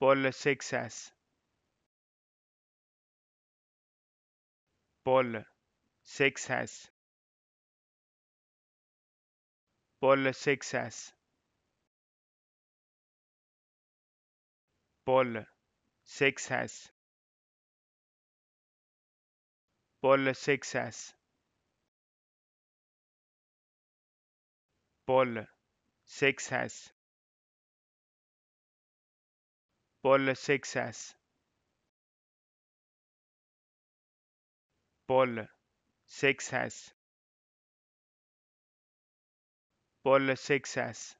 Paul Seixas. Paul Seixas. Paul Seixas. Paul Seixas. Paul Seixas. Paul Seixas. Paul Sexas. Paul Sexas. Paul Sexas.